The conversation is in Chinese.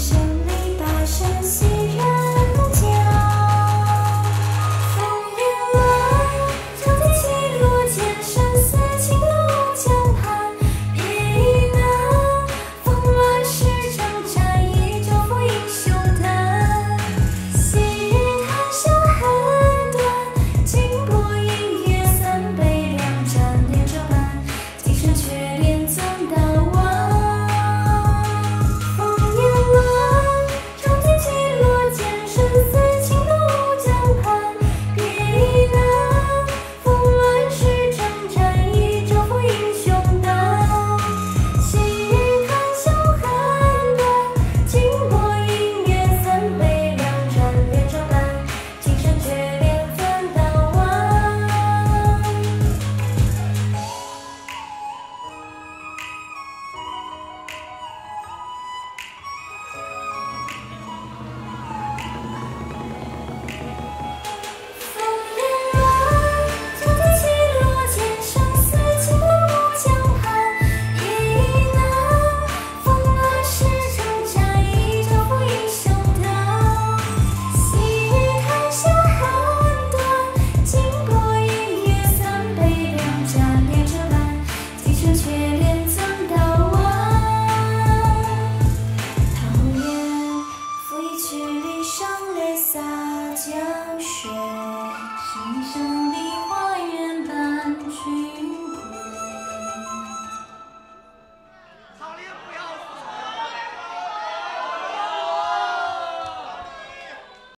想你